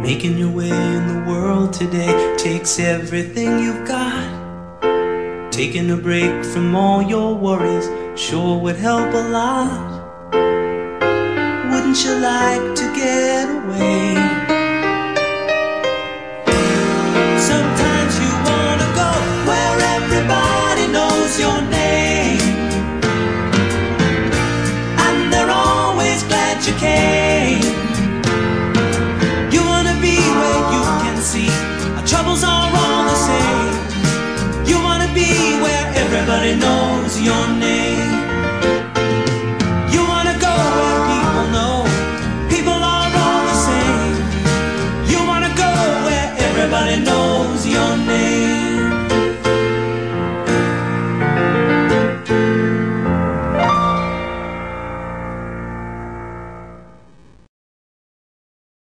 Making your way in the world today takes everything you've got. Taking a break from all your worries sure would help a lot. Wouldn't you like to get away? you can. knows your name. You wanna go where people know people are all the same. You wanna go where everybody knows your name.